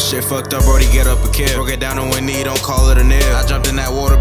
Shit fucked up, Brody, get up and kill. Broke it down on one knee, don't call it a nail. I jumped in that water,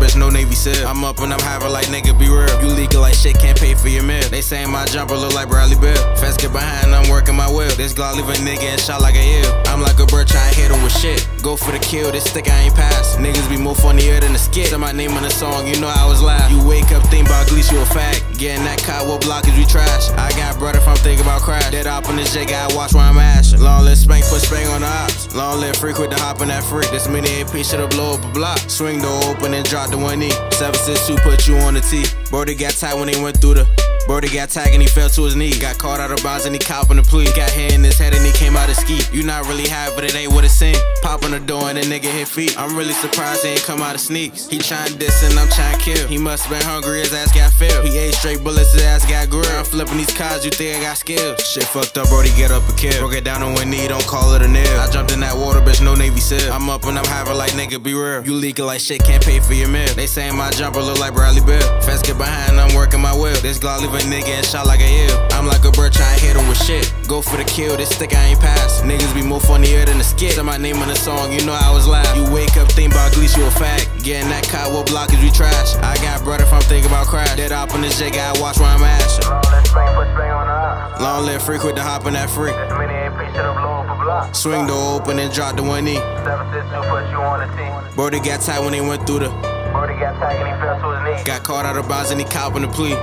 SEAL. I'm up and I'm having like nigga, be real. You leaking like shit, can't pay for your meal. They saying my jumper look like Bradley Beal. Fast get behind, I'm working my will. This Glock leave a nigga and shot like a ill. I'm like a bird trying to hit him with shit. Go for the kill, this stick I ain't pass. Niggas be more funnier than a skit. Say my name on the song, you know I was live. You wake up, think about Gleese, you a fag. Getting that cop, what blockage we trash. I got brother if I'm thinking about crash. Dead up on this J, gotta watch where I'm ashing. Long live spank, put spank on the ops. Long live free, quit the hop on that freak. This mini AP should've blow up a block. Swing door open and drop the one knee. 762 put you on the T. Brody got tight when they went through the. Brody got tagged and he fell to his knee. Got caught out of bounds and he copping the plea. Got hair in his head and he came out of ski. You not really high, but it ain't what it seemed. Popping the door and the nigga hit feet. I'm really surprised he ain't come out of sneaks. He tryin' diss and I'm tryin' kill. He must have been hungry, his ass got filled. He ate straight bullets, his ass got grilled. I'm flipping these cards, you think I got skills. Shit fucked up, Brody, get up and kill. Broke it down on one knee, don't call it a nail. I jumped in that water, bitch, no Navy SEAL. I'm up and I'm having like nigga, be real. You leaking like shit, can't pay for your meal. They saying my jumper look like Bradley Beal. Fast get behind, I'm working my will. This Glock leave a nigga and shot like a ill. I'm like a bird trying to hit him with shit. Go for the kill, this stick I ain't pass. Niggas be more funnier than a skit. Say my name on the song, you know I was live. You wake up, think about Gleese, you a fag. Getting that cop, what blockage we trash. I got brother if I'm thinking about crash. Dead up on this J, gotta watch where I'm ashing. Long live spring, put spring on the ops. Long live free, quit the hop on that free. This mini AP should've blow up a block. Swing door open and drop the one knee. 762 put you on the T. Brody got tight when he went through the. Brody got tight and he fell to his knee. Got caught out of bounds and he copping the plea.